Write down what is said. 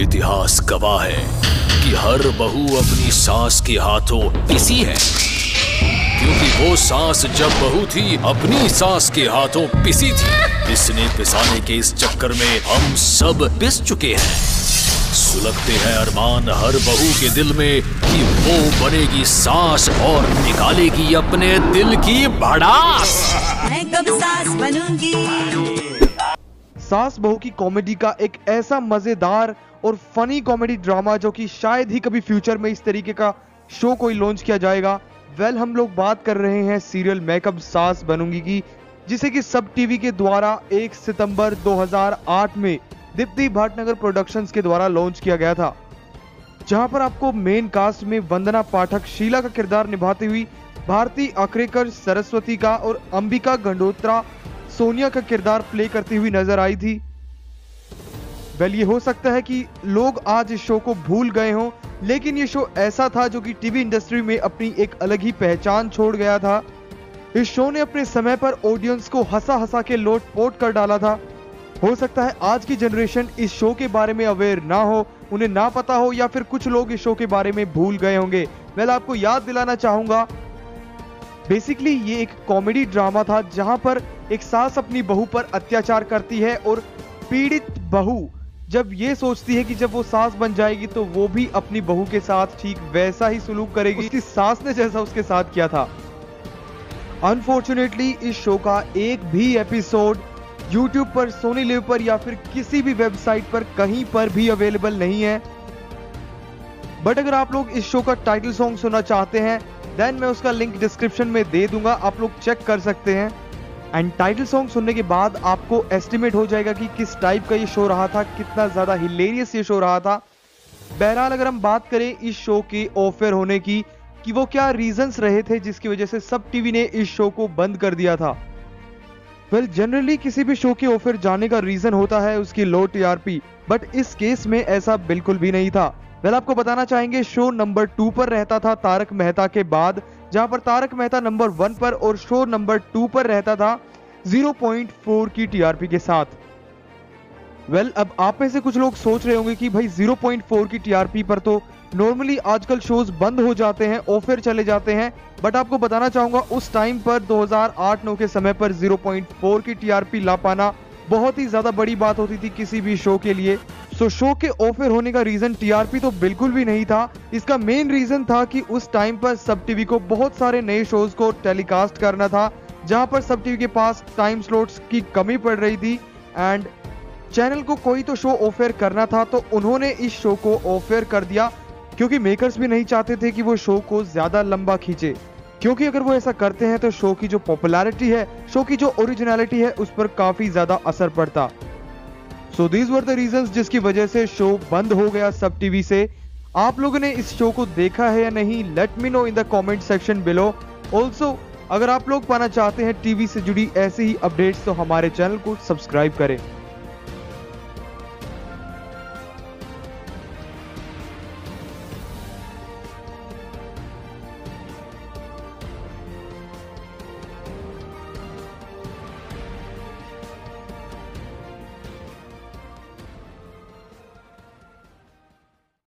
इतिहास गवाह है कि हर बहू अपनी सास के हाथों पिसी है। क्योंकि वो सास जब बहू थी अपनी सास के हाथों पिसी थी। पिसने पिसाने के इस चक्कर में हम सब पिस चुके हैं। सुलगते हैं अरमान हर बहू के दिल में कि वो बनेगी सास और निकालेगी अपने दिल की भड़ास। मैं कब सास बनूँगी? सास बहू की कॉमेडी का एक ऐसा मज़ेदार और फनी कॉमेडी ड्रामा जो कि शायद ही कभी फ्यूचर में इस तरीके का शो कोई लॉन्च किया जाएगा। वेल well, हम लोग बात कर रहे हैं सीरियल मेकअप सास बनूँगी की जिसे कि सब टीवी के द्वारा 1 सितंबर 2008 में दीप्ति भाटनगर प्रोडक्शंस के द्वारा लॉन्च किया गया था जहाँ पर आपको मेन कास्ट में वंदना पाठक शीला का किरदार निभाती हुई भारती अकरेकर सरस्वती का और अंबिका गंडोत्रा सोनिया का किरदार प्ले करती हुई नज़र आई थी। वेल ये हो सकता है कि लोग आज इस शो को भूल गए हों, लेकिन ये शो ऐसा था जो कि टीवी इंडस्ट्री में अपनी एक अलग ही पहचान छोड़ गया था। इस शो ने अपने समय पर ऑडियंस को हंसा हंसा के लोट पोट कर डाला था। हो सकता है आज की जनरेशन इस शो के बारे में अवेयर ना हो, उन्हें ना पता हो या फिर कुछ लोग इस शो के बारे में भूल गए होंगे। वेल आपको याद दिलाना चाहूँगा बेसिकली ये एक कॉमेडी ड्रामा था जहाँ पर एक सास अपनी बहू पर अत्याचार करती है और पीड़ित बहू जब ये सोचती है कि जब वो सास बन जाएगी तो वो भी अपनी बहू के साथ ठीक वैसा ही सुलूक करेगी। उसकी सास ने जैसा उसके साथ किया था। अनफॉर्चुनेटली इस शो का एक भी एपिसोड YouTube पर सोनी लिव पर या फिर किसी भी वेबसाइट पर कहीं पर भी अवेलेबल नहीं है। बट अगर आप लोग इस शो का टाइटल सॉन्ग सुनना चाहते हैं देन मैं उसका लिंक डिस्क्रिप्शन में दे दूँगा। आप लोग चेक कर सकते हैं। एंड टाइटल सॉन्ग सुनने के बाद आपको एस्टिमेट हो जाएगा कि किस टाइप का ये शो रहा था कितना ज़्यादा हिलेरियस ये शो रहा था। बहरहाल अगर हम बात करें इस शो के ऑफ़र होने की कि वो क्या रीजंस रहे थे जिसकी वजह से सब टीवी ने इस शो को बंद कर दिया था। वेल well, जनरली किसी भी शो के ऑफ़र जाने का रीजन होता है उसकी लो टीआरपी बट इस केस में ऐसा बिल्कुल भी नहीं था। वेल well, आपको बताना चाहेंगे शो नंबर टू पर रहता था तारक मेहता के बाद जहाँ पर तारक मेहता नंबर वन पर और शो नंबर टू पर रहता था 0.4 की टीआरपी के साथ। वेल well, अब आप में से कुछ लोग सोच रहे होंगे कि भाई 0.4 की टीआरपी पर तो नॉर्मली आजकल शोज़ बंद हो जाते हैं ऑफ़र चले जाते हैं बट आपको बताना चाहूँगा उस टाइम पर 2008-9 के समय पर 0.4 की टीआरपी ला पाना बहुत ही ज़्यादा बड़ी बात होती थी किसी भी शो के लिए। सो शो के ऑफ़र होने का रीजन टीआरपी तो बिल्कुल भी नहीं था। इसका मेन रीजन था कि उस टाइम पर सब टीवी को बहुत सारे नए शोज़ को टेलीकास्ट करना था, जहाँ पर सब टीवी के पास टाइम स्लॉट्स की कमी पड़ रही थी। एंड चैनल को कोई तो शो ऑफ़र करना था तो उन्होंने इस शो को ऑफ़र कर दिया, क्योंकि मेकर्स भी नहीं चाहते थे कि वो शो को ज़्यादा लंबा खींचे। क्योंकि अगर वो ऐसा करते हैं तो शो की जो पॉपुलैरिटी है, शो की जो ओरिजिनलिटी है, उस पर काफ़ी ज़्यादा असर पड़ता। So these were the reasons जिसकी वजह से शो बंद हो गया सब टीवी से। आप लोगों ने इस शो को देखा है या नहीं let me know in the comment section below also अगर आप लोग पाना चाहते हैं टीवी से जुड़ी ऐसे ही अपडेट्स तो हमारे चैनल को सब्सक्राइब करें।